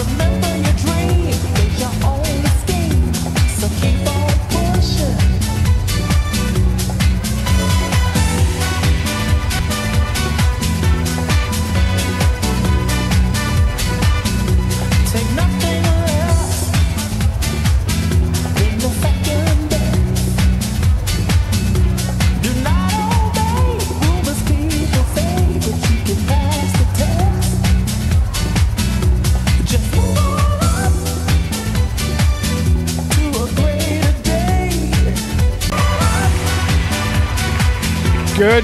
Remember your dream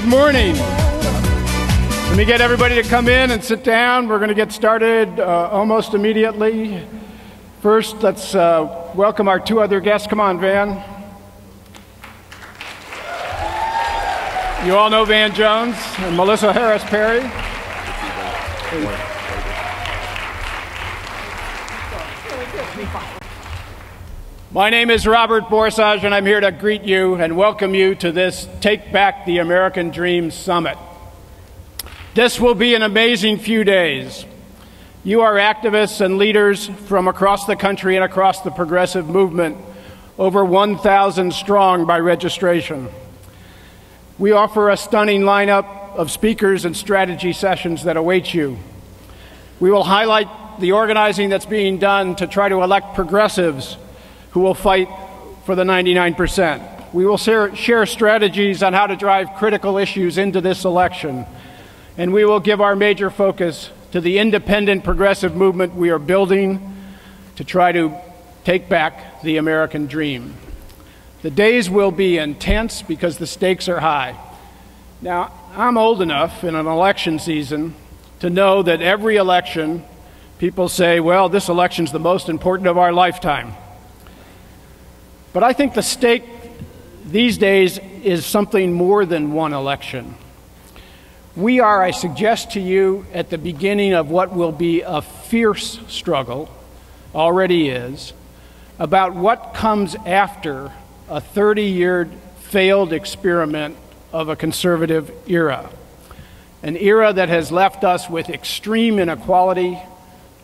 morning. Let me get everybody to come in and sit down. We're going to get started uh, almost immediately. First, let's uh, welcome our two other guests. Come on, Van. You all know Van Jones and Melissa Harris Perry. My name is Robert Borosage, and I'm here to greet you and welcome you to this Take Back the American Dream Summit. This will be an amazing few days. You are activists and leaders from across the country and across the progressive movement, over 1,000 strong by registration. We offer a stunning lineup of speakers and strategy sessions that await you. We will highlight the organizing that's being done to try to elect progressives who will fight for the 99%. We will share, share strategies on how to drive critical issues into this election. And we will give our major focus to the independent progressive movement we are building to try to take back the American dream. The days will be intense because the stakes are high. Now, I'm old enough in an election season to know that every election, people say, well, this election's the most important of our lifetime. But I think the stake these days is something more than one election. We are, I suggest to you, at the beginning of what will be a fierce struggle, already is, about what comes after a 30 year failed experiment of a conservative era. An era that has left us with extreme inequality,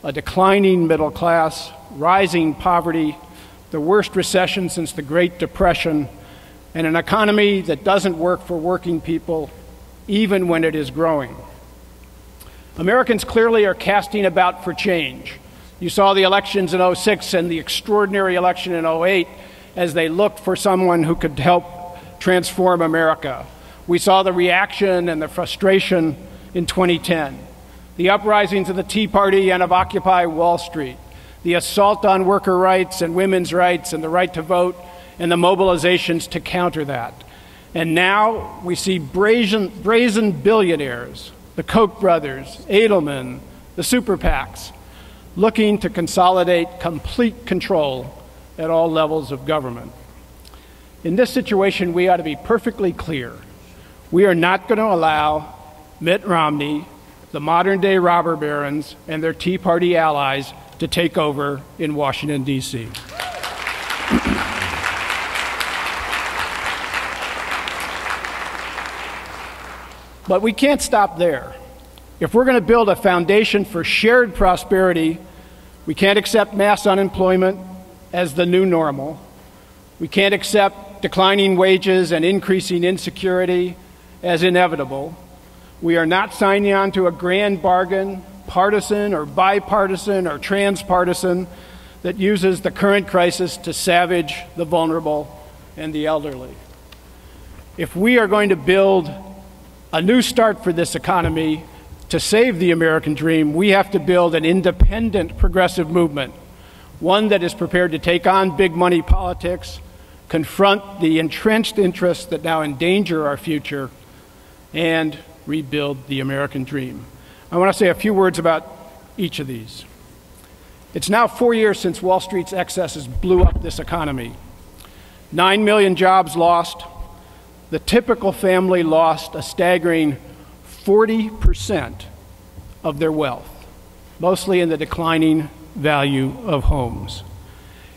a declining middle class, rising poverty, the worst recession since the Great Depression, and an economy that doesn't work for working people even when it is growing. Americans clearly are casting about for change. You saw the elections in 06 and the extraordinary election in 08 as they looked for someone who could help transform America. We saw the reaction and the frustration in 2010, the uprisings of the Tea Party and of Occupy Wall Street, the assault on worker rights and women's rights and the right to vote, and the mobilizations to counter that. And now we see brazen, brazen billionaires, the Koch brothers, Adelson, the super PACs, looking to consolidate complete control at all levels of government. In this situation, we ought to be perfectly clear. We are not going to allow Mitt Romney, the modern day robber barons, and their Tea Party allies to take over in Washington, D.C. But we can't stop there. If we're going to build a foundation for shared prosperity, we can't accept mass unemployment as the new normal. We can't accept declining wages and increasing insecurity as inevitable. We are not signing on to a grand bargain, partisan or bipartisan or transpartisan, that uses the current crisis to savage the vulnerable and the elderly. If we are going to build a new start for this economy to save the American dream, we have to build an independent progressive movement, one that is prepared to take on big money politics, confront the entrenched interests that now endanger our future, and rebuild the American dream. I want to say a few words about each of these. It's now four years since Wall Street's excesses blew up this economy. Nine million jobs lost. The typical family lost a staggering 40% of their wealth, mostly in the declining value of homes.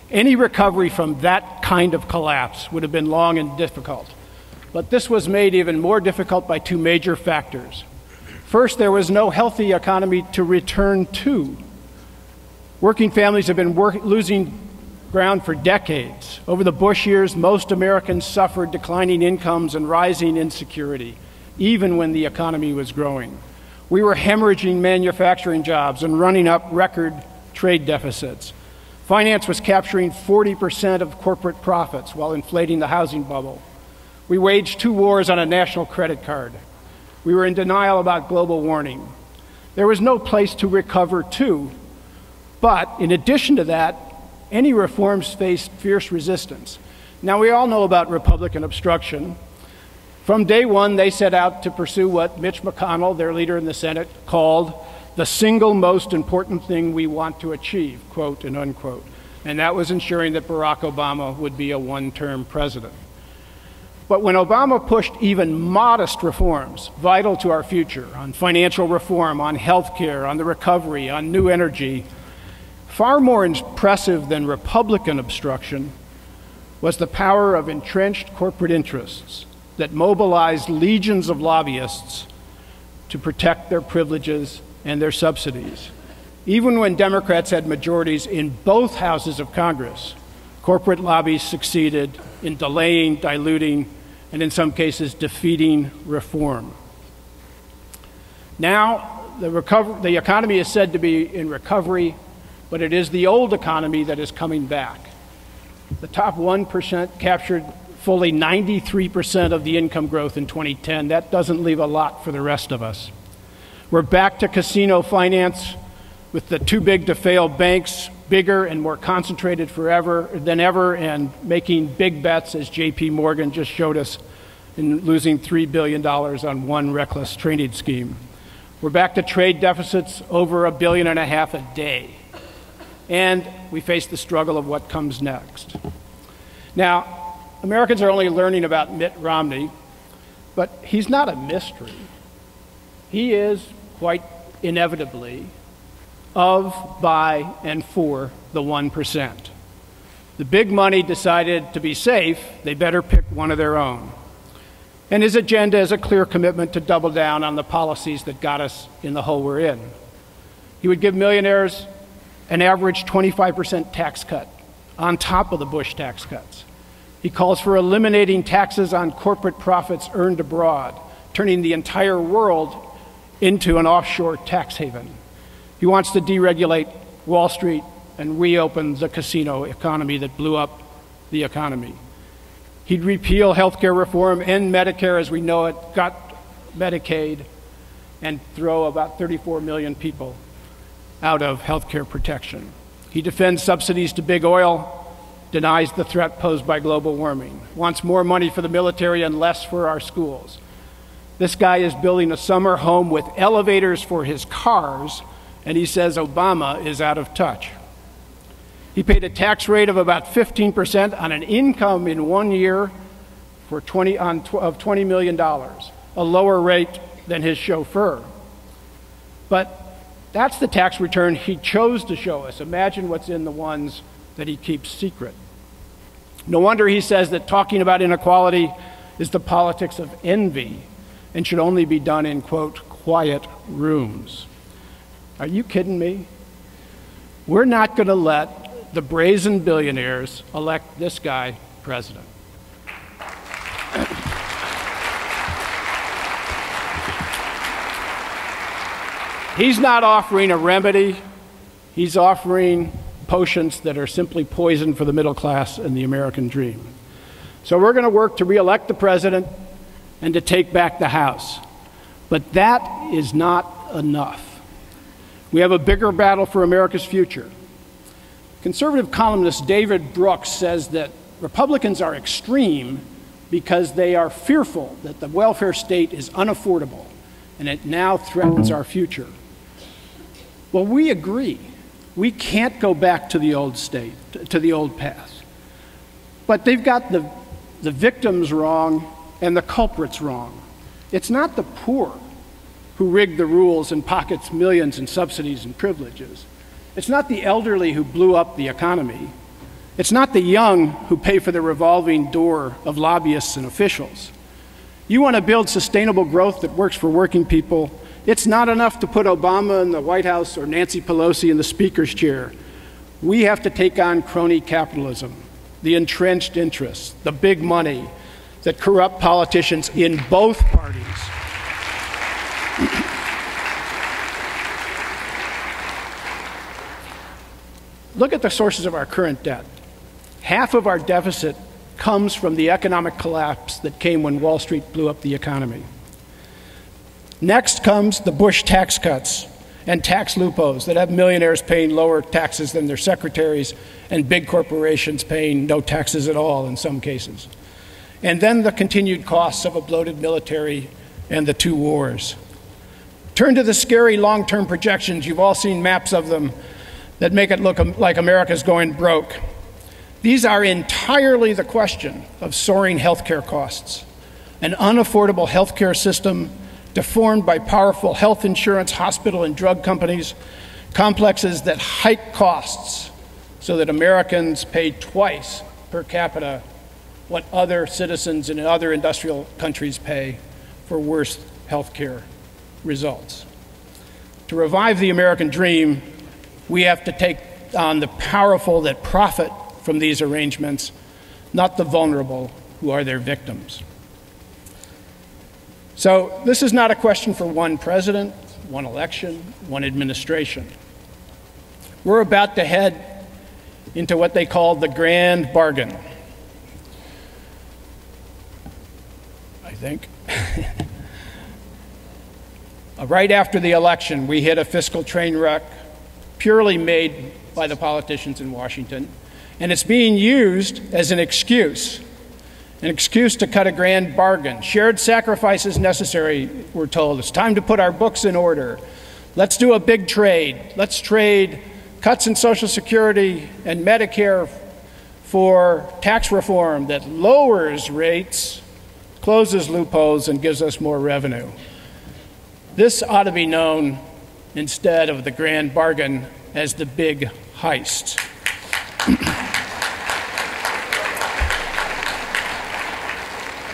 Any recovery from that kind of collapse would have been long and difficult. But this was made even more difficult by two major factors. First, there was no healthy economy to return to. Working families have been work, losing ground for decades. Over the Bush years, most Americans suffered declining incomes and rising insecurity, even when the economy was growing. We were hemorrhaging manufacturing jobs and running up record trade deficits. Finance was capturing 40% of corporate profits while inflating the housing bubble. We waged two wars on a national credit card. We were in denial about global warming. There was no place to recover to. But in addition to that, any reforms faced fierce resistance. Now, we all know about Republican obstruction. From day one, they set out to pursue what Mitch McConnell, their leader in the Senate, called the single most important thing we want to achieve, quote and unquote. And that was ensuring that Barack Obama would be a one term president. But when Obama pushed even modest reforms vital to our future on financial reform, on health care, on the recovery, on new energy, far more impressive than Republican obstruction was the power of entrenched corporate interests that mobilized legions of lobbyists to protect their privileges and their subsidies. Even when Democrats had majorities in both houses of Congress, corporate lobbies succeeded in delaying, diluting, and in some cases defeating reform. Now, the, recover- the economy is said to be in recovery, but it is the old economy that is coming back. The top 1% captured fully 93% of the income growth in 2010. That doesn't leave a lot for the rest of us. We're back to casino finance with the too big to fail banks bigger and more concentrated forever than ever and making big bets as JP Morgan just showed us in losing $3 billion on one reckless trading scheme. We're back to trade deficits over a billion and a half a day. And we face the struggle of what comes next. Now, Americans are only learning about Mitt Romney, but he's not a mystery. He is quite inevitably of, by, and for the 1%. The big money decided to be safe, they better pick one of their own. And his agenda is a clear commitment to double down on the policies that got us in the hole we're in. He would give millionaires an average 25% tax cut on top of the Bush tax cuts. He calls for eliminating taxes on corporate profits earned abroad, turning the entire world into an offshore tax haven. He wants to deregulate Wall Street and reopen the casino economy that blew up the economy. He'd repeal health care reform, end Medicare as we know it, gut Medicaid, and throw about 34 million people out of health care protection. He defends subsidies to big oil, denies the threat posed by global warming, wants more money for the military and less for our schools. This guy is building a summer home with elevators for his cars, and he says Obama is out of touch. He paid a tax rate of about 15% on an income in one year for 20, on, of $20 million, a lower rate than his chauffeur. But that's the tax return he chose to show us. Imagine what's in the ones that he keeps secret. No wonder he says that talking about inequality is the politics of envy and should only be done in, quote, quiet rooms. Are you kidding me? We're not going to let the brazen billionaires elect this guy president. He's not offering a remedy, he's offering potions that are simply poison for the middle class and the American dream. So we're going to work to reelect the president and to take back the House. But that is not enough. We have a bigger battle for America's future. Conservative columnist David Brooks says that Republicans are extreme because they are fearful that the welfare state is unaffordable and it now threatens our future. Well, we agree. We can't go back to the old state, to the old path. But they've got the, the victims wrong and the culprits wrong. It's not the poor who rig the rules and pockets millions in subsidies and privileges. It's not the elderly who blew up the economy. It's not the young who pay for the revolving door of lobbyists and officials. You want to build sustainable growth that works for working people. It's not enough to put Obama in the White House or Nancy Pelosi in the Speaker's chair. We have to take on crony capitalism, the entrenched interests, the big money that corrupt politicians in both parties. Look at the sources of our current debt. Half of our deficit comes from the economic collapse that came when Wall Street blew up the economy. Next comes the Bush tax cuts and tax loopholes that have millionaires paying lower taxes than their secretaries and big corporations paying no taxes at all in some cases. And then the continued costs of a bloated military and the two wars. Turn to the scary long term projections. You've all seen maps of them that make it look like America's going broke. These are entirely the question of soaring healthcare costs, an unaffordable healthcare system deformed by powerful health insurance, hospital, and drug companies, complexes that hike costs so that Americans pay twice per capita what other citizens in other industrial countries pay for worse healthcare results. To revive the American dream, we have to take on the powerful that profit from these arrangements, not the vulnerable who are their victims. So, this is not a question for one president, one election, one administration. We're about to head into what they call the grand bargain. I think. Uh, right after the election, we hit a fiscal train wreck purely made by the politicians in Washington, and it's being used as an excuse an excuse to cut a grand bargain. Shared sacrifices necessary, we're told. It's time to put our books in order. Let's do a big trade. Let's trade cuts in Social Security and Medicare for tax reform that lowers rates, closes loopholes, and gives us more revenue. This ought to be known instead of the grand bargain as the big heist.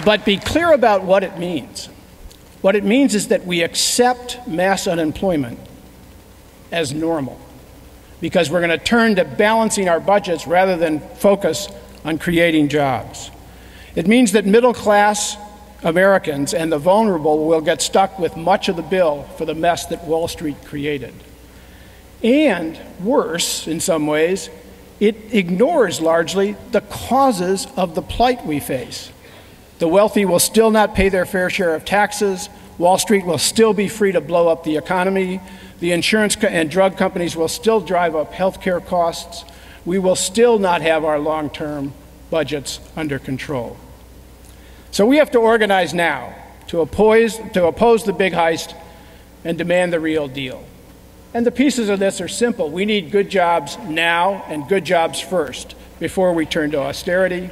But be clear about what it means. What it means is that we accept mass unemployment as normal because we're going to turn to balancing our budgets rather than focus on creating jobs. It means that middle class Americans and the vulnerable will get stuck with much of the bill for the mess that Wall Street created. And worse, in some ways, it ignores largely the causes of the plight we face. The wealthy will still not pay their fair share of taxes. Wall Street will still be free to blow up the economy. The insurance co- and drug companies will still drive up healthcare costs. We will still not have our long term budgets under control. So we have to organize now to oppose, to oppose the big heist and demand the real deal. And the pieces of this are simple. We need good jobs now and good jobs first before we turn to austerity.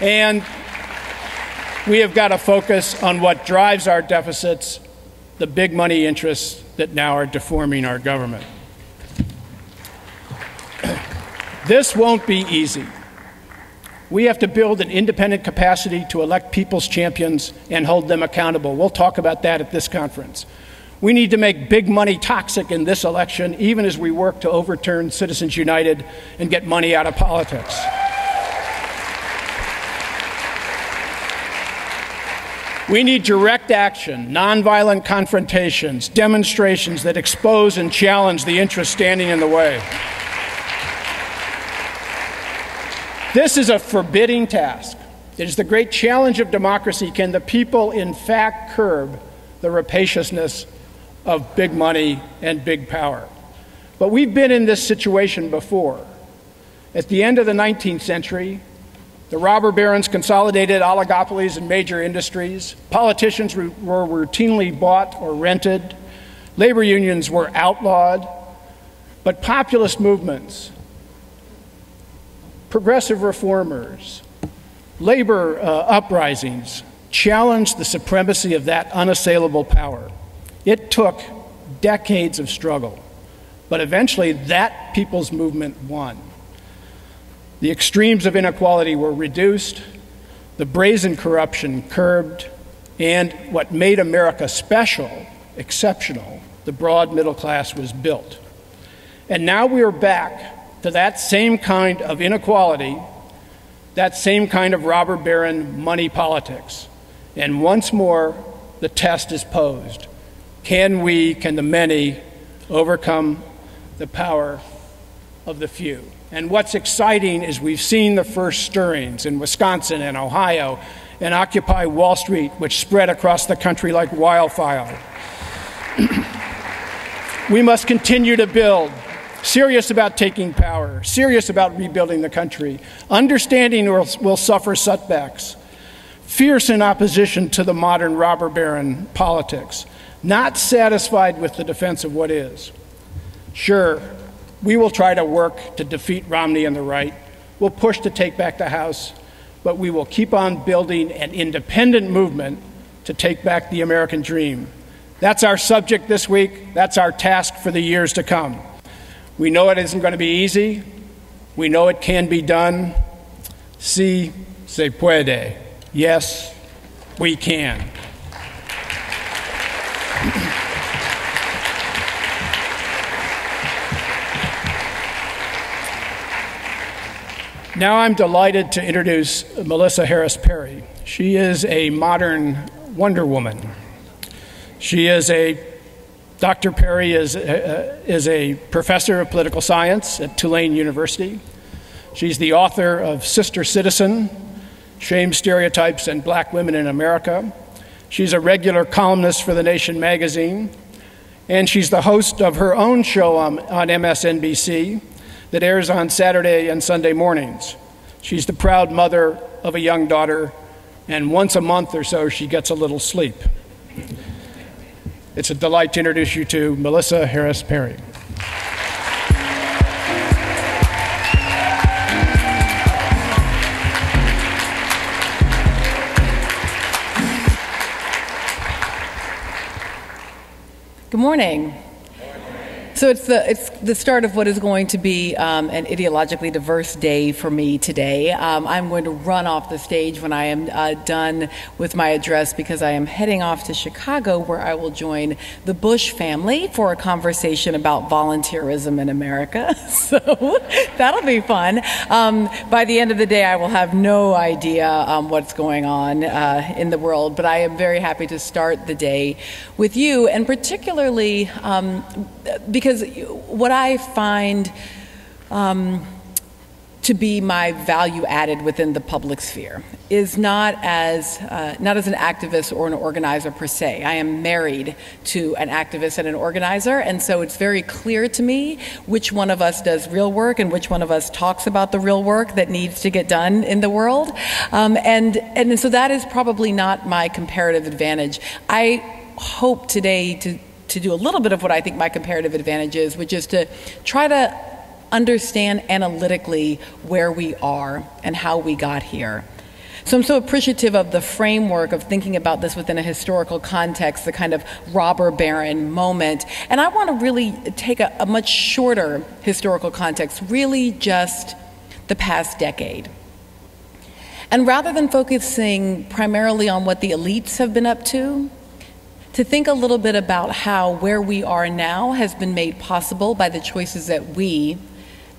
And we have got to focus on what drives our deficits, the big money interests that now are deforming our government. This won't be easy. We have to build an independent capacity to elect people's champions and hold them accountable. We'll talk about that at this conference. We need to make big money toxic in this election, even as we work to overturn Citizens United and get money out of politics. We need direct action, nonviolent confrontations, demonstrations that expose and challenge the interests standing in the way. This is a forbidding task. It is the great challenge of democracy. Can the people, in fact, curb the rapaciousness of big money and big power? But we've been in this situation before. At the end of the 19th century, the robber barons consolidated oligopolies in major industries. Politicians were routinely bought or rented. Labor unions were outlawed. But populist movements, progressive reformers, labor uh, uprisings challenged the supremacy of that unassailable power. It took decades of struggle, but eventually that people's movement won. The extremes of inequality were reduced, the brazen corruption curbed, and what made America special, exceptional, the broad middle class was built. And now we are back to that same kind of inequality, that same kind of robber baron money politics. And once more, the test is posed. Can we, can the many, overcome the power of the few? And what's exciting is we've seen the first stirrings in Wisconsin and Ohio and Occupy Wall Street, which spread across the country like wildfire. we must continue to build, serious about taking power, serious about rebuilding the country, understanding we'll, we'll suffer setbacks, fierce in opposition to the modern robber baron politics, not satisfied with the defense of what is. Sure, we will try to work to defeat Romney and the right. We'll push to take back the House, but we will keep on building an independent movement to take back the American dream. That's our subject this week. That's our task for the years to come. We know it isn't going to be easy. We know it can be done. Si se puede. Yes, we can. Now I'm delighted to introduce Melissa Harris Perry. She is a modern Wonder Woman. She is a Dr. Perry is, uh, is a professor of political science at Tulane University. She's the author of Sister Citizen Shame, Stereotypes, and Black Women in America. She's a regular columnist for The Nation magazine, and she's the host of her own show on, on MSNBC that airs on Saturday and Sunday mornings. She's the proud mother of a young daughter, and once a month or so, she gets a little sleep. It's a delight to introduce you to Melissa Harris Perry. Good morning. So it's the it's the start of what is going to be um, an ideologically diverse day for me today. Um, I'm going to run off the stage when I am uh, done with my address because I am heading off to Chicago, where I will join the Bush family for a conversation about volunteerism in America. So that'll be fun. Um, by the end of the day, I will have no idea um, what's going on uh, in the world, but I am very happy to start the day with you, and particularly um, because what I find um, to be my value added within the public sphere is not as uh, not as an activist or an organizer per se. I am married to an activist and an organizer, and so it's very clear to me which one of us does real work and which one of us talks about the real work that needs to get done in the world. Um, and and so that is probably not my comparative advantage. I hope today to to do a little bit of what I think my comparative advantage is, which is to try to understand analytically where we are and how we got here. So I'm so appreciative of the framework of thinking about this within a historical context, the kind of robber baron moment. And I want to really take a, a much shorter historical context, really just the past decade. And rather than focusing primarily on what the elites have been up to, to think a little bit about how where we are now has been made possible by the choices that we,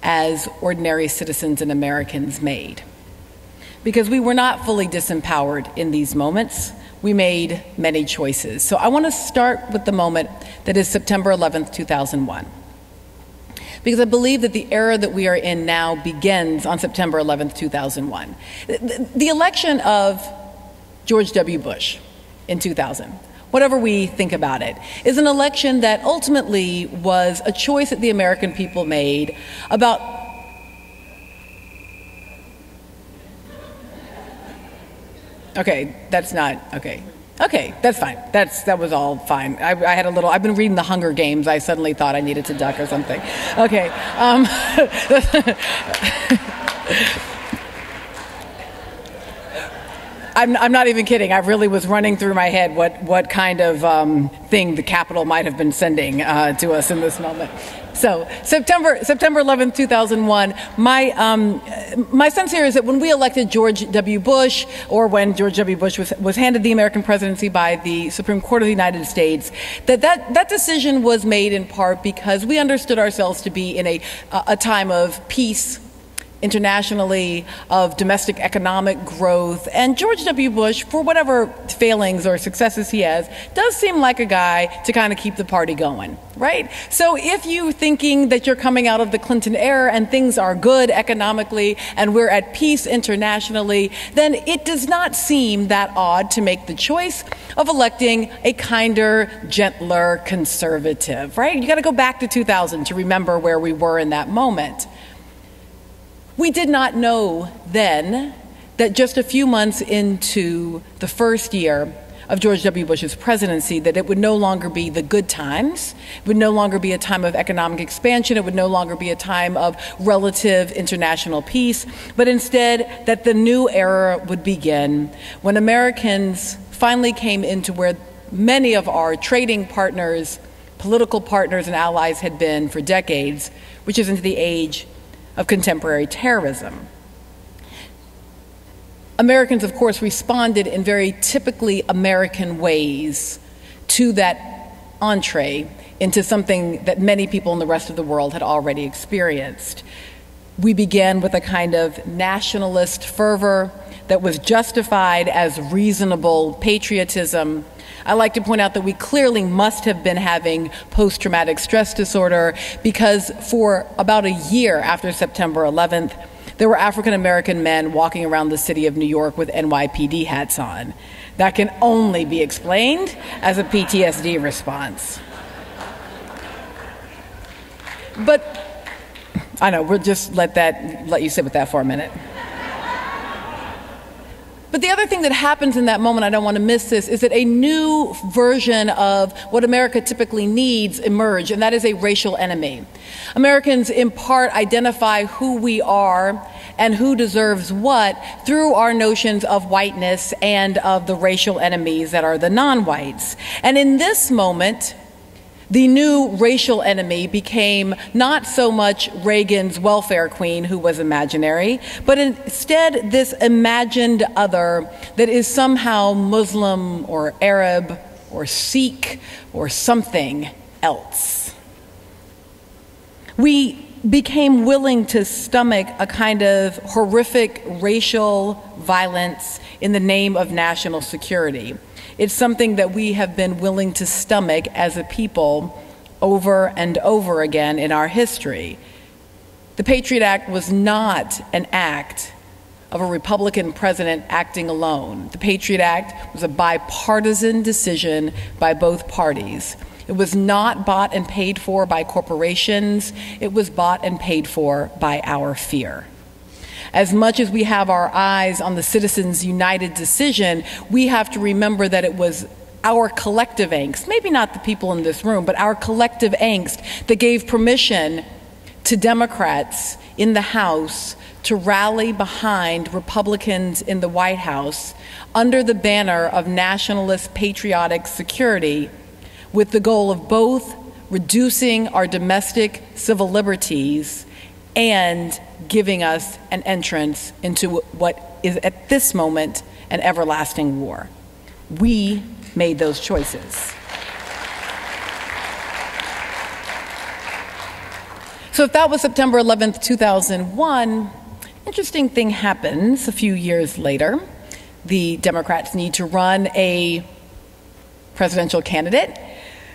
as ordinary citizens and Americans, made. Because we were not fully disempowered in these moments, we made many choices. So I want to start with the moment that is September 11th, 2001. Because I believe that the era that we are in now begins on September 11th, 2001. The, election of George W. Bush in 2000 whatever we think about it, is an election that ultimately was a choice that the American people made about. Okay, that's not okay. Okay, that's fine. That's that was all fine. I, I, had a little. I've been reading the Hunger Games. I suddenly thought I needed to duck or something. Okay. Um, I'm, I'm, not even kidding. I really was running through my head what, what kind of um, thing the Capitol might have been sending uh, to us in this moment. So September September 11th, 2001. My um, my sense here is that when we elected George W. Bush, or when George W. Bush was was handed the American presidency by the Supreme Court of the United States, that that, that decision was made in part because we understood ourselves to be in a a time of peace internationally of domestic economic growth. And George W. Bush, for whatever failings or successes he has, does seem like a guy to kind of keep the party going, right? So if you're thinking that you're coming out of the Clinton era and things are good economically and we're at peace internationally, then it does not seem that odd to make the choice of electing a kinder, gentler conservative, right? You got to go back to 2000 to remember where we were in that moment. We did not know then that just a few months into the first year of George W. Bush's presidency that it would no longer be the good times. It would no longer be a time of economic expansion. It would no longer be a time of relative international peace, but instead that the new era would begin when Americans finally came into where many of our trading partners, political partners, and allies had been for decades, which is into the age of contemporary terrorism. Americans, of course, responded in very typically American ways to that entree into something that many people in the rest of the world had already experienced. We began with a kind of nationalist fervor that was justified as reasonable patriotism. I like to point out that we clearly must have been having post traumatic stress disorder because for about a year after September 11th, there were African American men walking around the city of New York with NYPD hats on. That can only be explained as a PTSD response. But I know, we'll just let that let you sit with that for a minute. But the other thing that happens in that moment, I don't want to miss this, is that a new version of what America typically needs emerge, and that is a racial enemy. Americans, in part, identify who we are and who deserves what through our notions of whiteness and of the racial enemies that are the non whites. And in this moment, the new racial enemy became not so much Reagan's welfare queen, who was imaginary, but instead this imagined other that is somehow Muslim or Arab or Sikh or something else. We became willing to stomach a kind of horrific racial violence in the name of national security. It's something that we have been willing to stomach as a people over and over again in our history. The Patriot Act was not an act of a Republican president acting alone. The Patriot Act was a bipartisan decision by both parties. It was not bought and paid for by corporations, it was bought and paid for by our fear. As much as we have our eyes on the Citizens United decision, we have to remember that it was our collective angst, maybe not the people in this room, but our collective angst that gave permission to Democrats in the House to rally behind Republicans in the White House under the banner of nationalist patriotic security with the goal of both reducing our domestic civil liberties and giving us an entrance into what is at this moment an everlasting war. We made those choices. So if that was September 11th, 2001, interesting thing happens a few years later. The Democrats need to run a presidential candidate.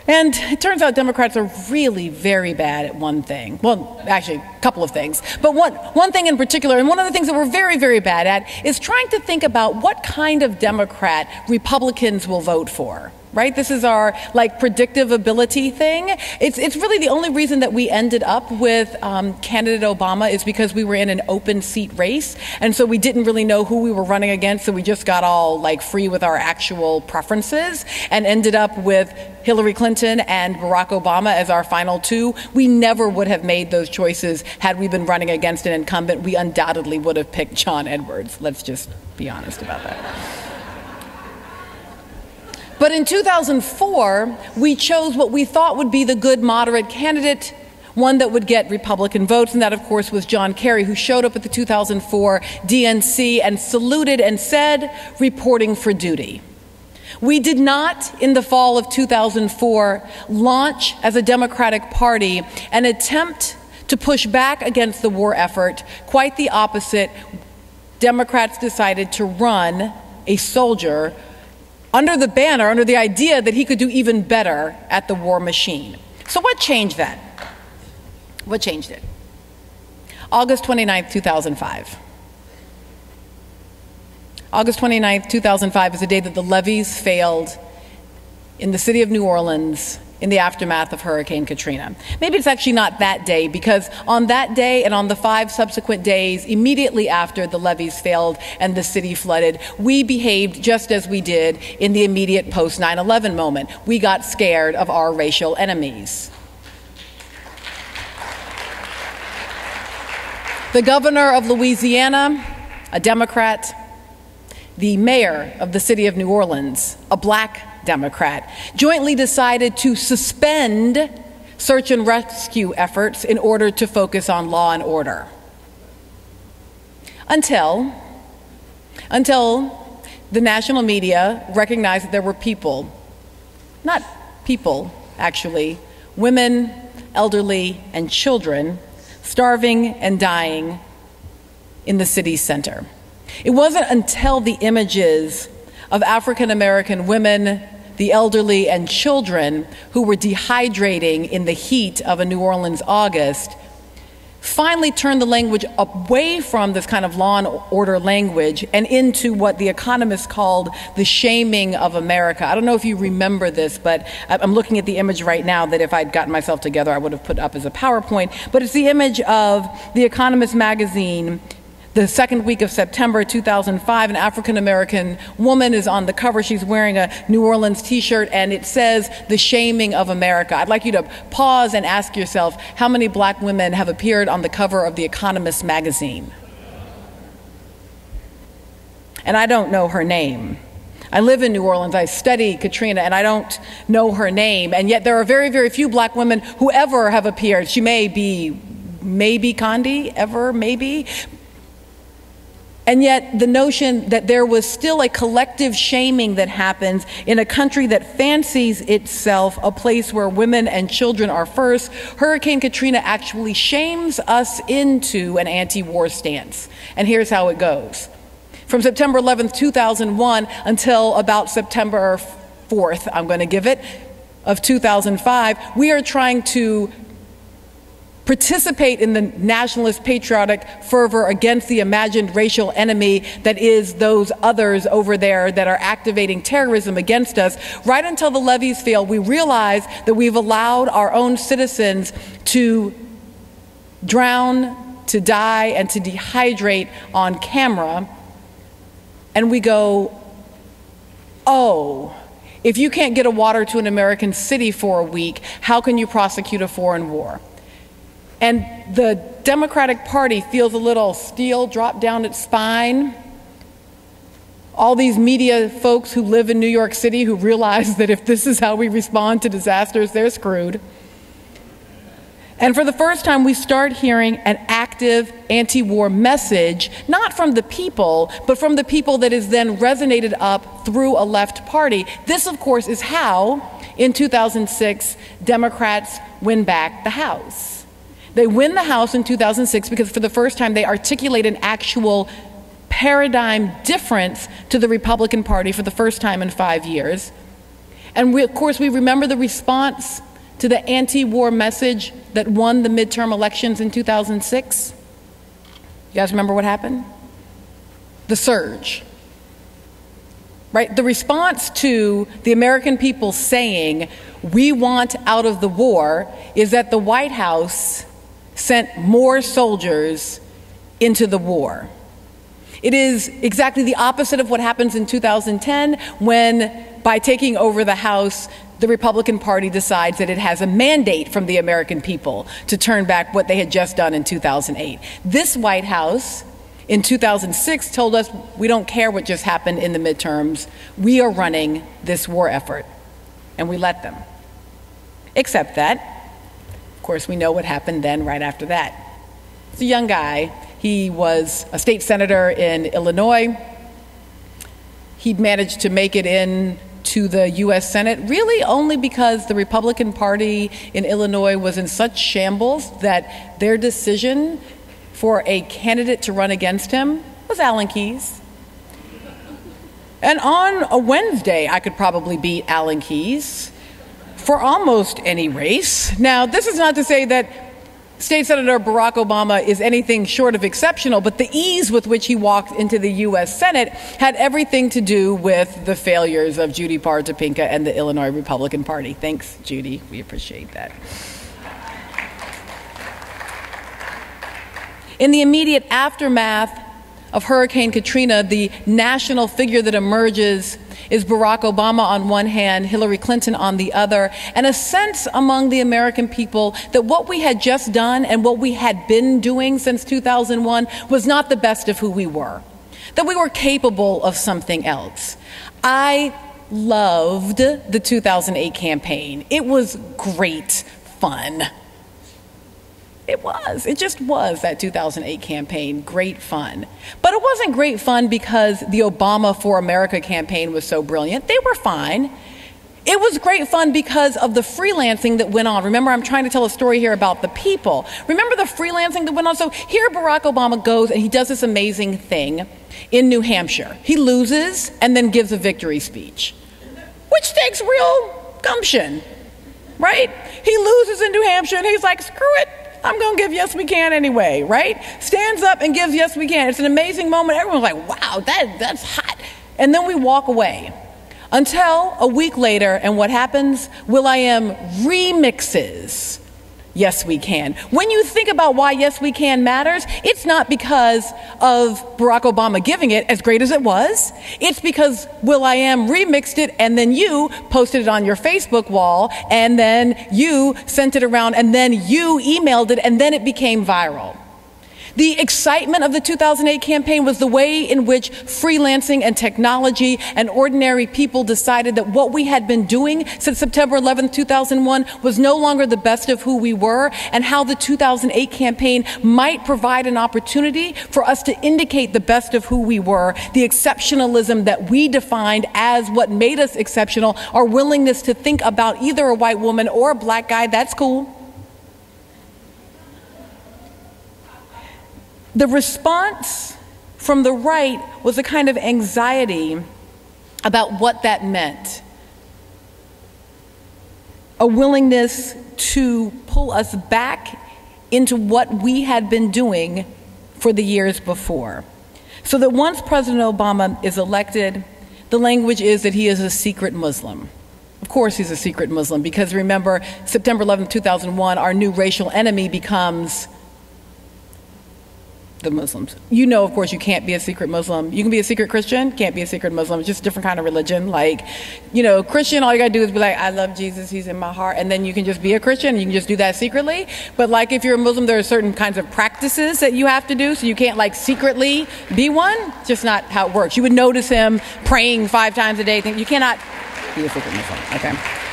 And it turns out Democrats are really very bad at one thing. Well, actually, a couple of things. But one, one thing in particular, and one of the things that we're very, very bad at, is trying to think about what kind of Democrat Republicans will vote for right? This is our like predictive ability thing. It's it's really the only reason that we ended up with um, candidate Obama is because we were in an open seat race, and so we didn't really know who we were running against. So we just got all like free with our actual preferences and ended up with Hillary Clinton and Barack Obama as our final two. We never would have made those choices had we been running against an incumbent. We undoubtedly would have picked John Edwards. Let's just be honest about that. But in 2004, we chose what we thought would be the good moderate candidate one that would get Republican votes, and that, of course, was John Kerry, who showed up at the 2004 DNC and saluted and said, reporting for duty. We did not, in the fall of 2004, launch as a Democratic Party an attempt to push back against the war effort. Quite the opposite. Democrats decided to run a soldier under the banner, under the idea that he could do even better at the war machine. So, what changed that? What changed it? August 29, 2005. August 29, 2005 is the day that the levees failed in the city of New Orleans in the aftermath of Hurricane Katrina. Maybe it's actually not that day because on that day and on the five subsequent days immediately after the levees failed and the city flooded, we behaved just as we did in the immediate post 9 11 moment. We got scared of our racial enemies. The governor of Louisiana, a Democrat, the mayor of the city of New Orleans, a black Democrat, jointly decided to suspend search and rescue efforts in order to focus on law and order. Until, until the national media recognized that there were people, not people actually, women, elderly, and children starving and dying in the city center. It wasn't until the images of African American women, the elderly, and children who were dehydrating in the heat of a New Orleans August finally turned the language away from this kind of law and order language and into what the economists called the shaming of America. I don't know if you remember this, but I'm looking at the image right now that if I'd gotten myself together, I would have put up as a PowerPoint. But it's the image of The Economist magazine the second week of September 2005, an African American woman is on the cover. She's wearing a New Orleans t shirt, and it says, The Shaming of America. I'd like you to pause and ask yourself how many black women have appeared on the cover of The Economist magazine? And I don't know her name. I live in New Orleans. I study Katrina, and I don't know her name. And yet, there are very, very few black women who ever have appeared. She may be, maybe Condi, ever, maybe. And yet, the notion that there was still a collective shaming that happens in a country that fancies itself a place where women and children are first, Hurricane Katrina actually shames us into an anti war stance. And here's how it goes from September 11th, 2001 until about September 4th, I'm going to give it, of 2005, we are trying to participate in the nationalist patriotic fervor against the imagined racial enemy that is those others over there that are activating terrorism against us. Right until the levees fail, we realize that we've allowed our own citizens to drown, to die, and to dehydrate on camera. And we go, oh, if you can't get a water to an American city for a week, how can you prosecute a foreign war? And the Democratic Party feels a little steel drop down its spine. All these media folks who live in New York City who realize that if this is how we respond to disasters, they're screwed. And for the first time, we start hearing an active anti war message, not from the people, but from the people that is then resonated up through a left party. This, of course, is how, in 2006, Democrats win back the House. They win the House in 2006 because for the first time they articulate an actual paradigm difference to the Republican Party for the first time in five years. And we, of course, we remember the response to the anti war message that won the midterm elections in 2006. You guys remember what happened? The surge. Right? The response to the American people saying, we want out of the war, is that the White House sent more soldiers into the war. It is exactly the opposite of what happens in 2010 when, by taking over the House, the Republican Party decides that it has a mandate from the American people to turn back what they had just done in 2008. This White House in 2006 told us we don't care what just happened in the midterms, we are running this war effort. And we let them. Except that Of course, we know what happened then, right after that. He's a young guy. He was a state senator in Illinois. He'd managed to make it in to the US Senate really only because the Republican Party in Illinois was in such shambles that their decision for a candidate to run against him was Alan Keyes. And on a Wednesday, I could probably beat Alan Keyes for almost any race. Now, this is not to say that State Senator Barack Obama is anything short of exceptional, but the ease with which he walked into the U.S. Senate had everything to do with the failures of Judy Baar and the Illinois Republican Party. Thanks, Judy. We appreciate that. In the immediate aftermath of Hurricane Katrina, the national figure that emerges is Barack Obama on one hand, Hillary Clinton on the other, and a sense among the American people that what we had just done and what we had been doing since 2001 was not the best of who we were, that we were capable of something else. I loved the 2008 campaign. It was great fun. It was. It just was that 2008 campaign. Great fun. But it wasn't great fun because the Obama for America campaign was so brilliant. They were fine. It was great fun because of the freelancing that went on. Remember, I'm trying to tell a story here about the people. Remember the freelancing that went on? So here Barack Obama goes and he does this amazing thing in New Hampshire. He loses and then gives a victory speech, which takes real gumption, right? He loses in New Hampshire and he's like, screw it. I'm going to give Yes We Can anyway, right? Stands up and gives Yes We Can. It's an amazing moment. Everyone's like, wow, that, that's hot. And then we walk away until a week later, and what happens? will.i.am remixes Yes We Can. When you think about why Yes We Can matters, it's not because of Barack Obama giving it, as great as it was. It's because will.i.am remixed it, and then you posted it on your Facebook wall, and then you sent it around, and then you emailed it, and then it became viral. The excitement of the 2008 campaign was the way in which freelancing and technology and ordinary people decided that what we had been doing since September 11, 2001 was no longer the best of who we were, and how the 2008 campaign might provide an opportunity for us to indicate the best of who we were, the exceptionalism that we defined as what made us exceptional, our willingness to think about either a white woman or a black guy, that's cool. The response from the right was a kind of anxiety about what that meant. A willingness to pull us back into what we had been doing for the years before. So that once President Obama is elected, the language is that he is a secret Muslim. Of course, he's a secret Muslim because remember, September 11, 2001, our new racial enemy becomes the Muslims. You know, of course, you can't be a secret Muslim. You can be a secret Christian, can't be a secret Muslim. It's just a different kind of religion. Like, you know, Christian, all you gotta do is be like, I love Jesus, he's in my heart. And then you can just be a Christian, you can just do that secretly. But like, if you're a Muslim, there are certain kinds of practices that you have to do, so you can't like secretly be one. It's just not how it works. You would notice him praying five times a day. You cannot be a secret Muslim, okay?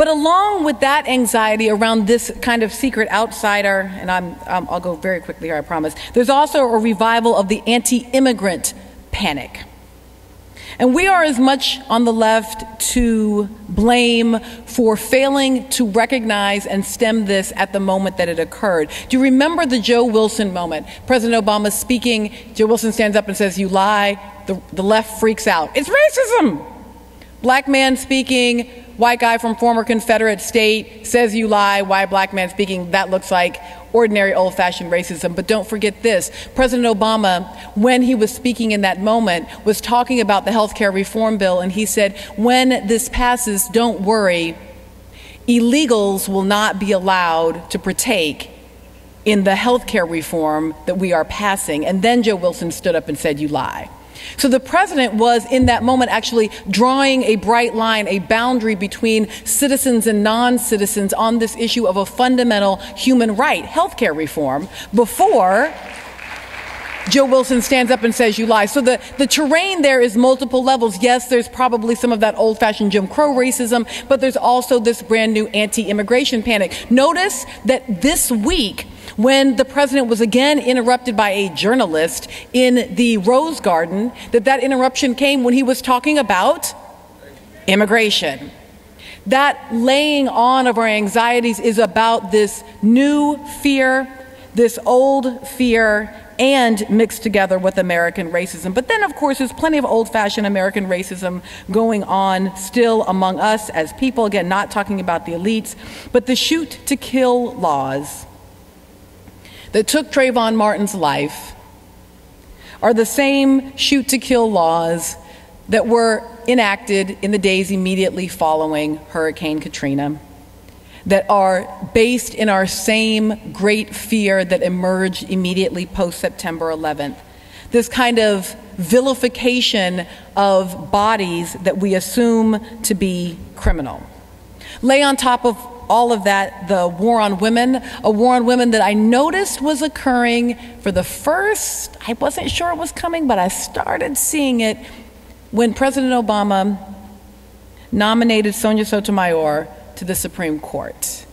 But along with that anxiety around this kind of secret outsider, and I'm, um, I'll go very quickly here, I promise, there's also a revival of the anti immigrant panic. And we are as much on the left to blame for failing to recognize and stem this at the moment that it occurred. Do you remember the Joe Wilson moment? President Obama speaking, Joe Wilson stands up and says, You lie. The, the left freaks out. It's racism. Black man speaking, white guy from former Confederate state says you lie, white black man speaking, that looks like ordinary old fashioned racism. But don't forget this President Obama, when he was speaking in that moment, was talking about the health care reform bill, and he said, When this passes, don't worry, illegals will not be allowed to partake in the health care reform that we are passing. And then Joe Wilson stood up and said, You lie. So the president was in that moment actually drawing a bright line, a boundary between citizens and non citizens on this issue of a fundamental human right, healthcare reform, before Joe Wilson stands up and says you lie. So the, the terrain there is multiple levels. Yes, there's probably some of that old fashioned Jim Crow racism, but there's also this brand new anti immigration panic. Notice that this week, when the president was again interrupted by a journalist in the Rose Garden, that that interruption came when he was talking about immigration. That laying on of our anxieties is about this new fear, this old fear, and mixed together with American racism. But then, of course, there's plenty of old fashioned American racism going on still among us as people. Again, not talking about the elites, but the shoot to kill laws that took Trayvon Martin's life are the same shoot to kill laws that were enacted in the days immediately following Hurricane Katrina, that are based in our same great fear that emerged immediately post September 11th. This kind of vilification of bodies that we assume to be criminal. Lay on top of all of that the war on women, a war on women that I noticed was occurring for the first, I wasn't sure it was coming, but I started seeing it when President Obama nominated Sonia Sotomayor to the Supreme Court.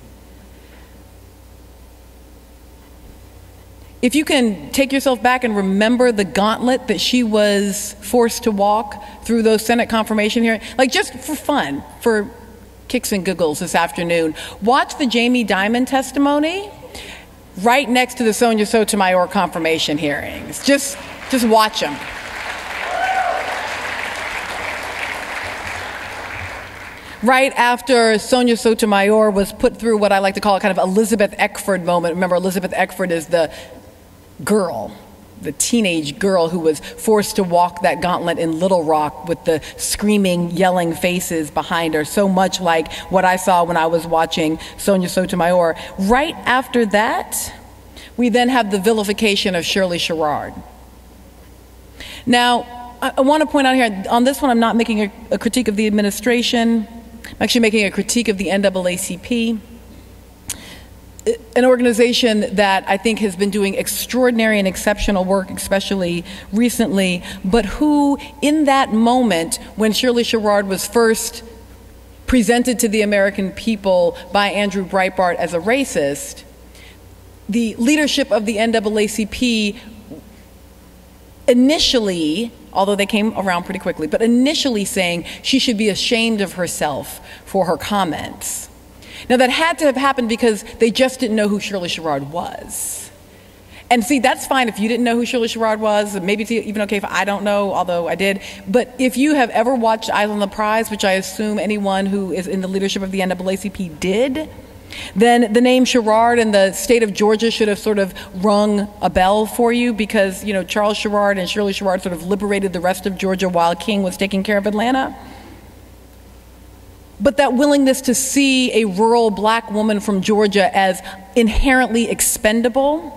If you can take yourself back and remember the gauntlet that she was forced to walk through those Senate confirmation hearings, like just for fun, for kicks and giggles this afternoon, watch the Jamie Dimon testimony right next to the Sonia Sotomayor confirmation hearings. Just, just watch them. right after Sonia Sotomayor was put through what I like to call a kind of Elizabeth Eckford moment. Remember, Elizabeth Eckford is the girl, the teenage girl who was forced to walk that gauntlet in Little Rock with the screaming, yelling faces behind her, so much like what I saw when I was watching Sonia Sotomayor. Right after that, we then have the vilification of Shirley Sherrod. Now, I, I want to point out here on this one, I'm not making a, a critique of the administration. I'm actually making a critique of the NAACP, an organization that I think has been doing extraordinary and exceptional work, especially recently, but who, in that moment when Shirley Sherrod was first presented to the American people by Andrew Breitbart as a racist, the leadership of the NAACP initially, although they came around pretty quickly, but initially saying she should be ashamed of herself for her comments. Now, that had to have happened because they just didn't know who Shirley Sherrod was. And see, that's fine if you didn't know who Shirley Sherrod was. Maybe it's even okay if I don't know, although I did. But if you have ever watched Eyes on the Prize, which I assume anyone who is in the leadership of the NAACP did, then the name Sherrod and the state of Georgia should have sort of rung a bell for you because, you know, Charles Sherrod and Shirley Sherrod sort of liberated the rest of Georgia while King was taking care of Atlanta. But that willingness to see a rural black woman from Georgia as inherently expendable.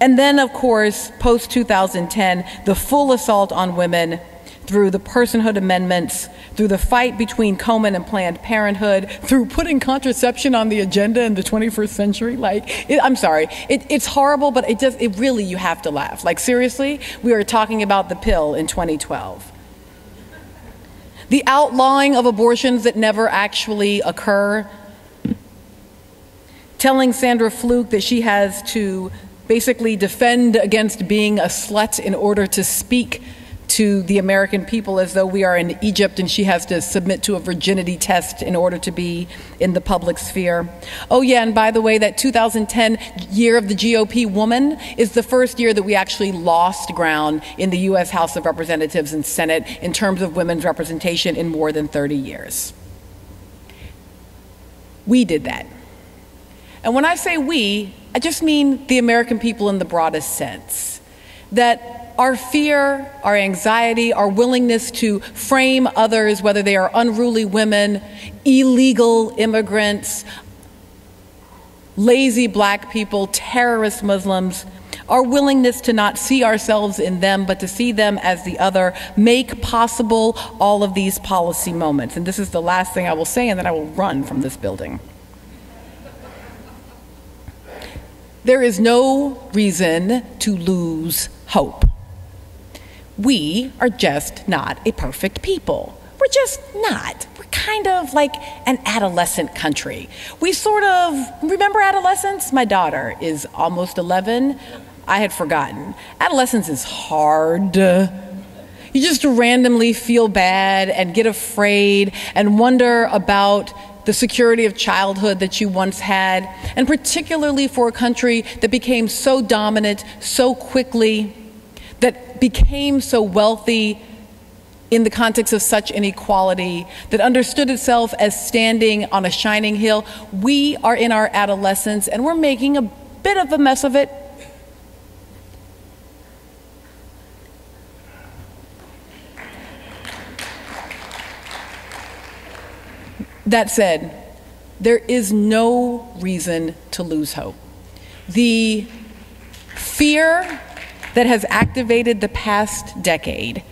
And then, of course, post 2010, the full assault on women through the personhood amendments, through the fight between Komen and Planned Parenthood, through putting contraception on the agenda in the 21st century. Like, it, I'm sorry, it, it's horrible, but it just, it really, you have to laugh. Like, seriously, we are talking about the pill in 2012. The outlawing of abortions that never actually occur, telling Sandra Fluke that she has to basically defend against being a slut in order to speak to the American people as though we are in Egypt and she has to submit to a virginity test in order to be in the public sphere. Oh, yeah, and by the way, that 2010 year of the GOP woman is the first year that we actually lost ground in the U.S. House of Representatives and Senate in terms of women's representation in more than 30 years. We did that. And when I say we, I just mean the American people in the broadest sense. That our fear, our anxiety, our willingness to frame others, whether they are unruly women, illegal immigrants, lazy black people, terrorist Muslims, our willingness to not see ourselves in them, but to see them as the other, make possible all of these policy moments. And this is the last thing I will say, and then I will run from this building. There is no reason to lose hope. We are just not a perfect people. We're just not. We're kind of like an adolescent country. We sort of remember adolescence? My daughter is almost 11. I had forgotten. Adolescence is hard. You just randomly feel bad and get afraid and wonder about the security of childhood that you once had, and particularly for a country that became so dominant so quickly, that became so wealthy in the context of such inequality, that understood itself as standing on a shining hill. We are in our adolescence and we're making a bit of a mess of it. That said, there is no reason to lose hope. The fear that has activated the past decade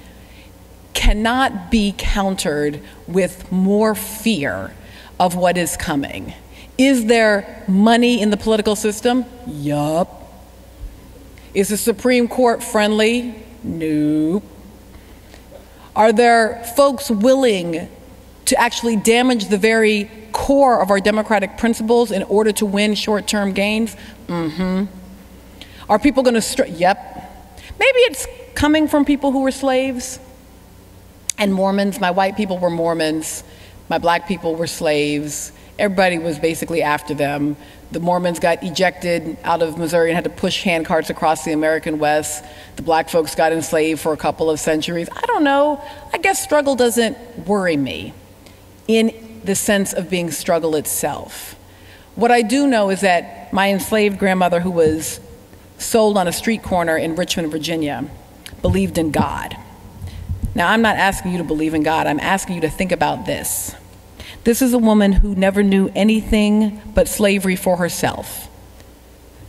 cannot be countered with more fear of what is coming. Is there money in the political system? Yup. Is the Supreme Court friendly? Nope. Are there folks willing to actually damage the very core of our democratic principles in order to win short term gains? Mm hmm. Are people going to, yep. Maybe it's coming from people who were slaves and Mormons. My white people were Mormons, my black people were slaves. Everybody was basically after them. The Mormons got ejected out of Missouri and had to push handcarts across the American West. The black folks got enslaved for a couple of centuries. I don't know. I guess struggle doesn't worry me in the sense of being struggle itself. What I do know is that my enslaved grandmother, who was sold on a street corner in Richmond, Virginia, believed in God. Now, I'm not asking you to believe in God, I'm asking you to think about this. This is a woman who never knew anything but slavery for herself,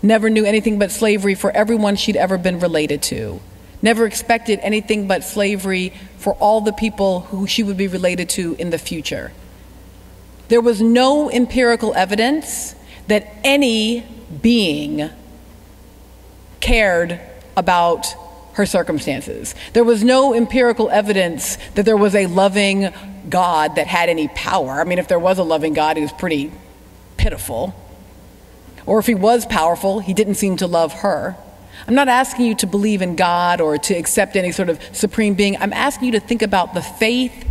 never knew anything but slavery for everyone she'd ever been related to, never expected anything but slavery for all the people who she would be related to in the future. There was no empirical evidence that any being cared about her circumstances. There was no empirical evidence that there was a loving God that had any power. I mean, if there was a loving God, he was pretty pitiful. Or if he was powerful, he didn't seem to love her. I'm not asking you to believe in God or to accept any sort of supreme being. I'm asking you to think about the faith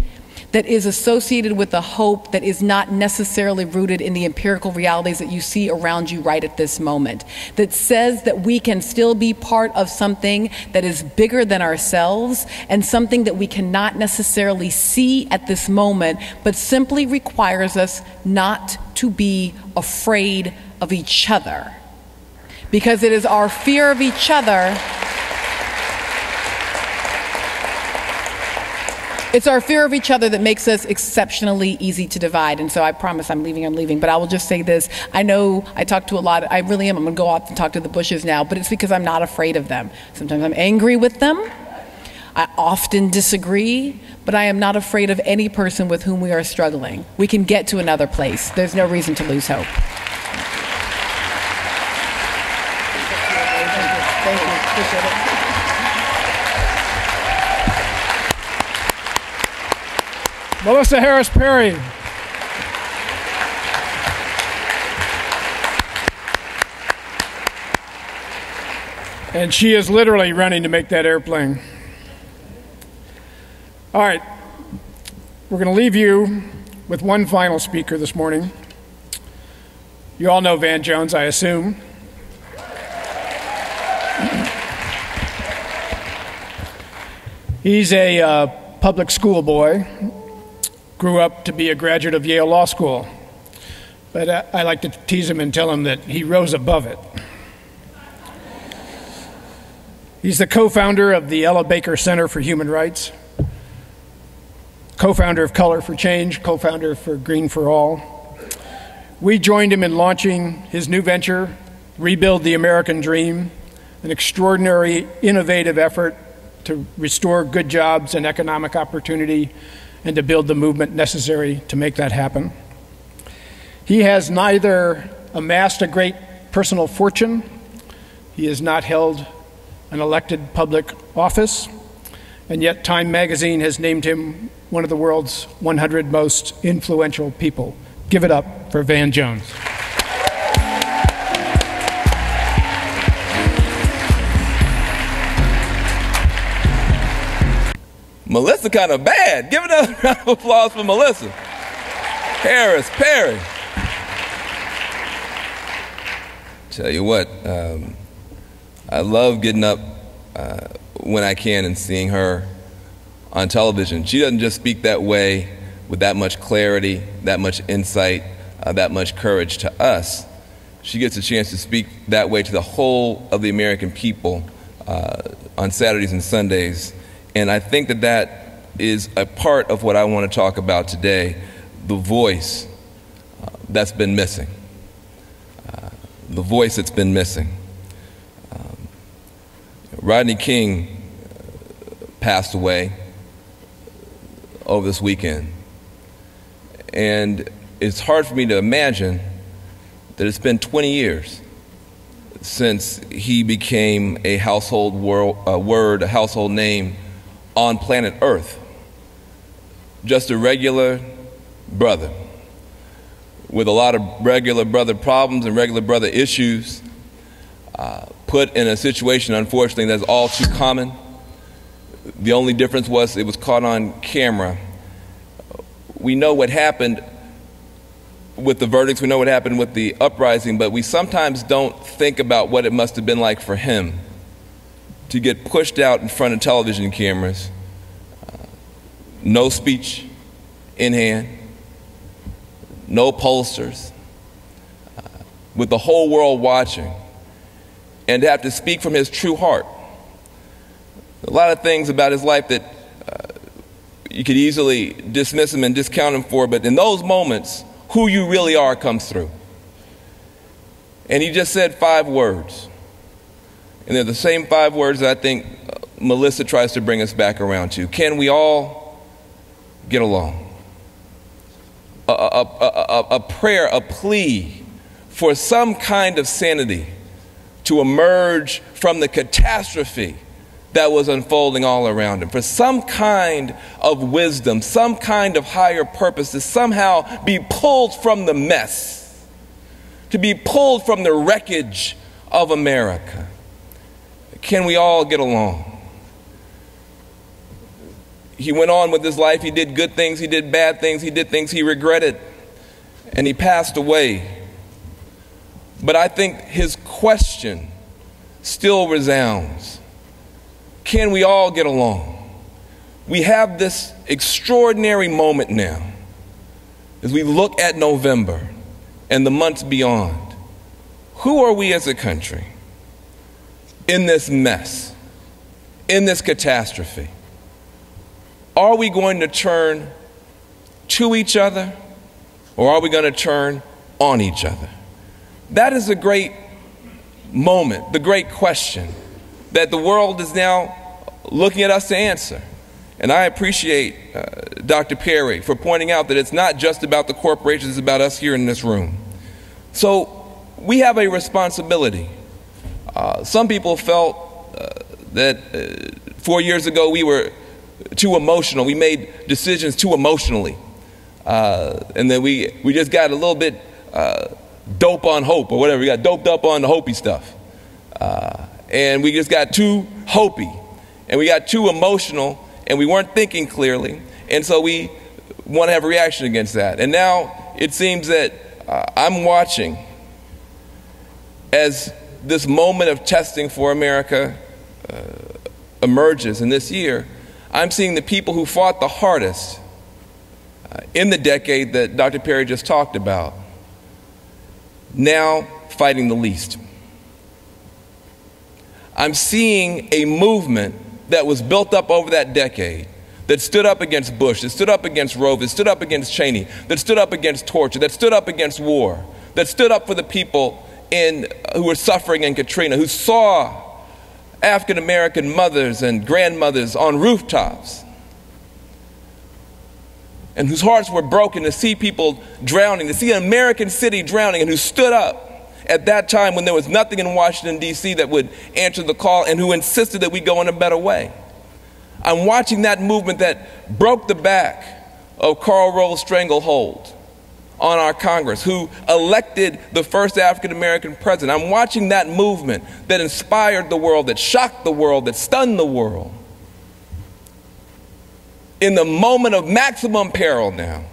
that is associated with a hope that is not necessarily rooted in the empirical realities that you see around you right at this moment. That says that we can still be part of something that is bigger than ourselves and something that we cannot necessarily see at this moment, but simply requires us not to be afraid of each other. Because it is our fear of each other It's our fear of each other that makes us exceptionally easy to divide. And so I promise I'm leaving, I'm leaving. But I will just say this. I know I talk to a lot, I really am. I'm going to go off and talk to the Bushes now, but it's because I'm not afraid of them. Sometimes I'm angry with them. I often disagree, but I am not afraid of any person with whom we are struggling. We can get to another place. There's no reason to lose hope. Thank you. Appreciate it. Melissa Harris Perry. And she is literally running to make that airplane. All right, we're going to leave you with one final speaker this morning. You all know Van Jones, I assume. He's a uh, public school boy grew up to be a graduate of Yale Law School. But I, like to tease him and tell him that he rose above it. He's the co founder of the Ella Baker Center for Human Rights, co founder of Color for Change, co founder for Green for All. We joined him in launching his new venture, Rebuild the American Dream, an extraordinary, innovative effort to restore good jobs and economic opportunity and to build the movement necessary to make that happen. He has neither amassed a great personal fortune He has not held an elected public office, and yet Time magazine has named him one of the world's 100 most influential people. Give it up for Van Jones. Melissa kind of bad. Give another round of applause for Melissa. Harris Perry. Tell you what, um, I love getting up uh, when I can and seeing her on television. She doesn't just speak that way with that much clarity, that much insight, uh, that much courage to us. She gets a chance to speak that way to the whole of the American people uh, on Saturdays and Sundays. And I think that that is a part of what I want to talk about today the voice uh, that's been missing. Uh, the voice that's been missing. Um, Rodney King uh, passed away over this weekend. And it's hard for me to imagine that it's been 20 years since he became a household uh, word, a household name on planet Earth. Just a regular brother with a lot of regular brother problems and regular brother issues, uh, put in a situation, unfortunately, that's all too common. The only difference was it was caught on camera. We know what happened with the verdicts, we know what happened with the uprising, but we sometimes don't think about what it must have been like for him to get pushed out in front of television cameras, uh, no speech in hand, no pollsters, uh, with the whole world watching, and to have to speak from his true heart. A lot of things about his life that uh, you could easily dismiss him and discount him for, but in those moments, who you really are comes through. And he just said five words. And they're the same five words that I think uh, Melissa tries to bring us back around to. Can we all get along? A, a, a, a, prayer, a plea for some kind of sanity to emerge from the catastrophe that was unfolding all around him, for some kind of wisdom, some kind of higher purpose to somehow be pulled from the mess, to be pulled from the wreckage of America. Can we all get along? He went on with his life. He did good things, he did bad things, he did things he regretted, and he passed away. But I think his question still resounds can we all get along? We have this extraordinary moment now as we look at November and the months beyond. Who are we as a country in this mess, in this catastrophe? Are we going to turn to each other or are we going to turn on each other? That is a great moment, the great question that the world is now looking at us to answer. And I appreciate uh, Dr. Perry for pointing out that it's not just about the corporations, it's about us here in this room. So we have a responsibility. Uh, some people felt uh, that uh, four years ago we were too emotional. We made decisions too emotionally. Uh, and then we, we just got a little bit dope on hope or whatever. We got doped up on the hopey stuff and we just got too hopey and we got too emotional and we weren't thinking clearly. And so we want to have a reaction against that. And now it seems that uh, I'm watching as this moment of testing for America uh, emerges in this year. I'm seeing the people who fought the hardest uh, in the decade that Dr. Perry just talked about now fighting the least. I'm seeing a movement that was built up over that decade that stood up against Bush, that stood up against Rove, that stood up against Cheney, that stood up against torture, that stood up against war, that stood up for the people in, who were suffering in Katrina, who saw African American mothers and grandmothers on rooftops, and whose hearts were broken to see people drowning, to see an American city drowning, and who stood up at that time when there was nothing in Washington, D.C. that would answer the call and who insisted that we go in a better way. I'm watching that movement that broke the back of Karl Rove's Stranglehold on our Congress, who elected the first African American president. I'm watching that movement that inspired the world, that shocked the world, that stunned the world. In the moment of maximum peril now,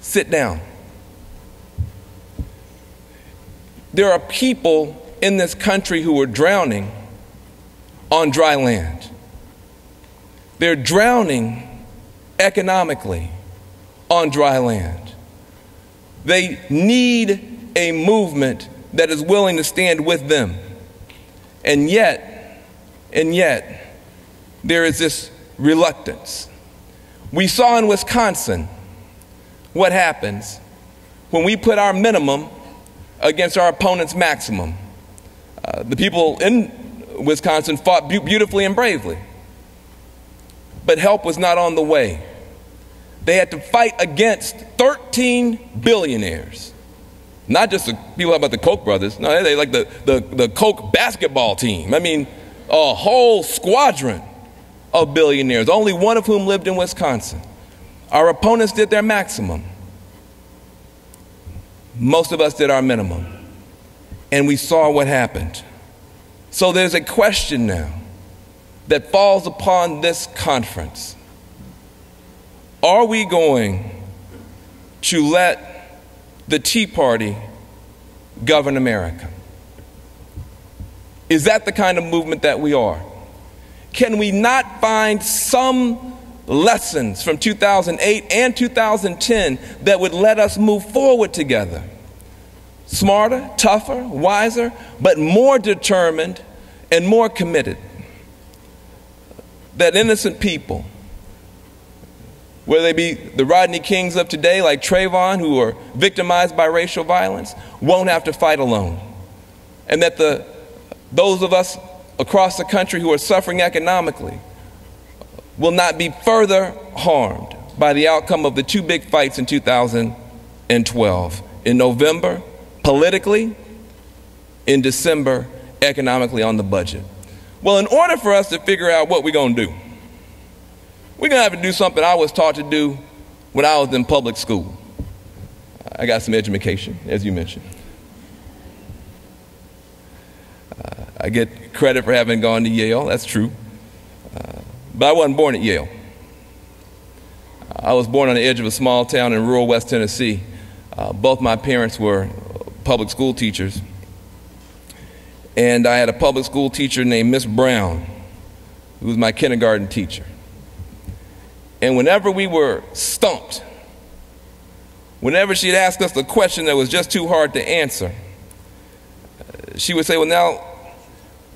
sit down. There are people in this country who are drowning on dry land. They're drowning economically on dry land. They need a movement that is willing to stand with them. And yet, and yet, there is this reluctance. We saw in Wisconsin what happens when we put our minimum against our opponent's maximum. Uh, the people in Wisconsin fought be- beautifully and bravely, but help was not on the way. They had to fight against 13 billionaires. Not just the people about the Koch brothers, no, they like the, the, the Koch basketball team. I mean, a whole squadron of billionaires, only one of whom lived in Wisconsin. Our opponents did their maximum. Most of us did our minimum. And we saw what happened. So there's a question now that falls upon this conference. Are we going to let the Tea Party govern America? Is that the kind of movement that we are? Can we not find some lessons from 2008 and 2010 that would let us move forward together? Smarter, tougher, wiser, but more determined and more committed. That innocent people, whether they be the Rodney Kings of today, like Trayvon, who are victimized by racial violence, won't have to fight alone. And that the, those of us across the country who are suffering economically will not be further harmed by the outcome of the two big fights in 2012. In November, politically, in December, economically on the budget. Well, in order for us to figure out what we're going to do, we're going to have to do something I was taught to do when I was in public school. I got some education, as you mentioned. Uh, I get credit for having gone to Yale, that's true. Uh, but I wasn't born at Yale. I was born on the edge of a small town in rural West Tennessee. Uh, both my parents were public school teachers. And I had a public school teacher named Miss Brown, who was my kindergarten teacher. And whenever we were stumped, whenever she'd ask us a question that was just too hard to answer, she would say, Well, now,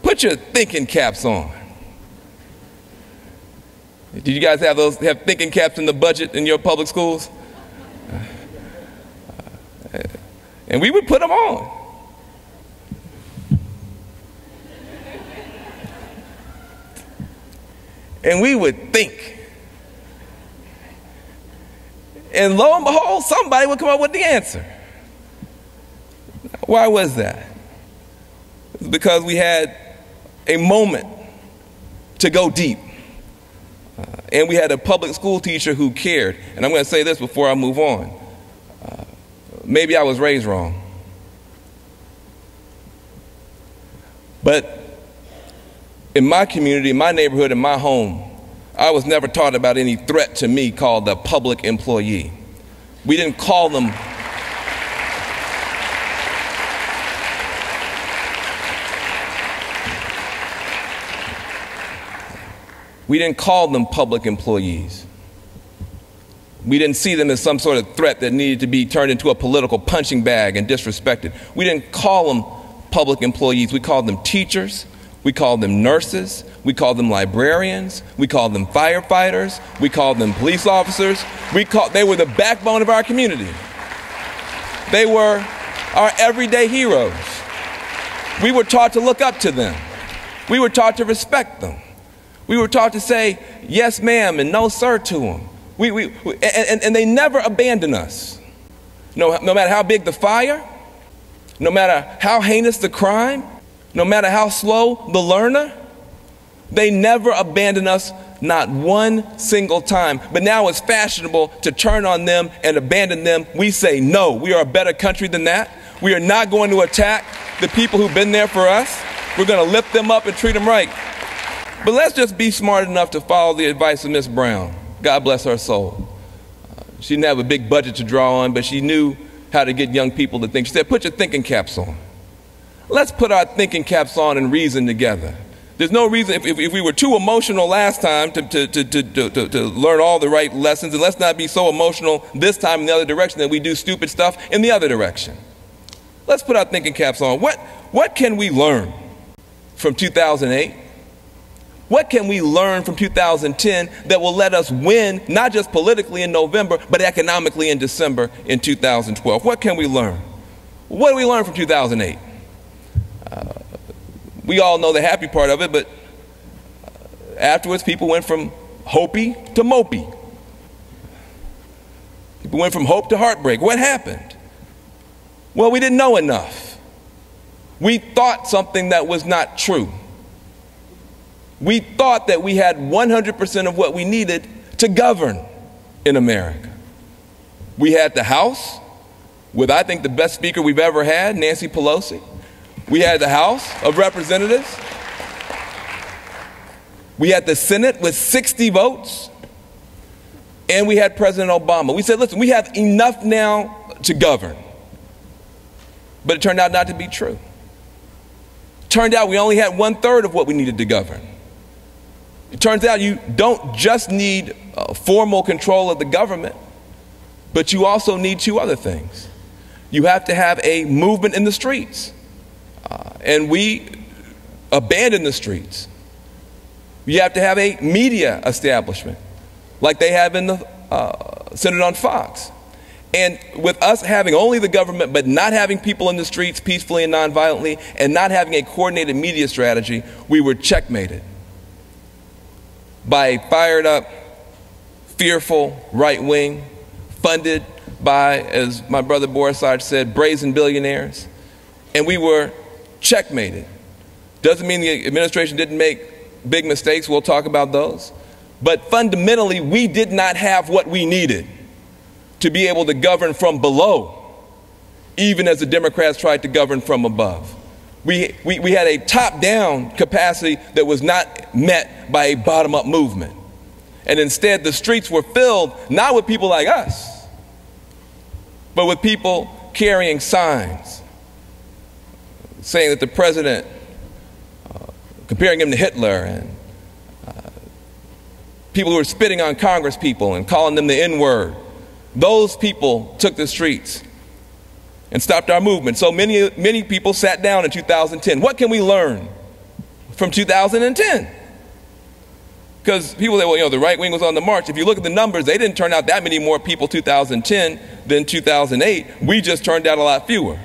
put your thinking caps on. Did you guys have those have thinking caps in the budget in your public schools? And we would put them on. And we would think. And lo and behold, somebody would come up with the answer. Why was that? Because we had a moment to go deep. Uh, and we had a public school teacher who cared. And I'm going to say this before I move on. Uh, maybe I was raised wrong. But in my community, in my neighborhood, in my home, I was never taught about any threat to me called the public employee. We didn't call them We didn't call them public employees. We didn't see them as some sort of threat that needed to be turned into a political punching bag and disrespected. We didn't call them public employees. We called them teachers. We called them nurses. We called them librarians. We called them firefighters. We called them police officers. We they were the backbone of our community. They were our everyday heroes. We were taught to look up to them. We were taught to respect them. We were taught to say yes, ma'am, and no, sir to them. We, we, we and, and, they never abandon us. No, no matter how big the fire, no matter how heinous the crime, no matter how slow the learner, they never abandon us, not one single time. But now it's fashionable to turn on them and abandon them. We say, no, we are a better country than that. We are not going to attack the people who've been there for us. We're going to lift them up and treat them right. But let's just be smart enough to follow the advice of Miss Brown. God bless her soul. She didn't have a big budget to draw on, but she knew how to get young people to think. She said, put your thinking caps on. Let's put our thinking caps on and reason together. There's no reason, if, if, if we were too emotional last time to, to, to, to, to, to learn all the right lessons, and let's not be so emotional this time in the other direction that we do stupid stuff in the other direction. Let's put our thinking caps on. What, what can we learn from 2008? What can we learn from 2010 that will let us win, not just politically in November, but economically in December in 2012? What can we learn? What do we learn from 2008? We all know the happy part of it, but uh, afterwards, people went from hopey to mopey. People went from hope to heartbreak. What happened? Well, we didn't know enough. We thought something that was not true. We thought that we had 100% of what we needed to govern in America. We had the House with, I think, the best speaker we've ever had, Nancy Pelosi. We had the House of Representatives. We had the Senate with 60 votes. And we had President Obama. We said, listen, we have enough now to govern. But it turned out not to be true. Turned out we only had one third of what we needed to govern. It turns out you don't just need uh, formal control of the government, but you also need two other things. You have to have a movement in the streets. And we abandon the streets. You have to have a media establishment, like they have in the uh, centered on Fox. And with us having only the government, but not having people in the streets peacefully and nonviolently, and not having a coordinated media strategy, we were checkmated by a fired up, fearful right wing, funded by, as my brother Borosage said, brazen billionaires. And we were checkmated. Doesn't mean the administration didn't make big mistakes, we'll talk about those. But fundamentally, we did not have what we needed to be able to govern from below, even as the Democrats tried to govern from above. We, we, we had a top down capacity that was not met by a bottom up movement. And instead, the streets were filled not with people like us, but with people carrying signs saying that the president, uh, comparing him to Hitler, and uh, people who were spitting on Congress people and calling them the N word. Those people took the streets and stopped our movement. So many, many people sat down in 2010. What can we learn from 2010? Because people say, well, you know, the right wing was on the march. If you look at the numbers, they didn't turn out that many more people 2010 than 2008. We just turned out a lot fewer.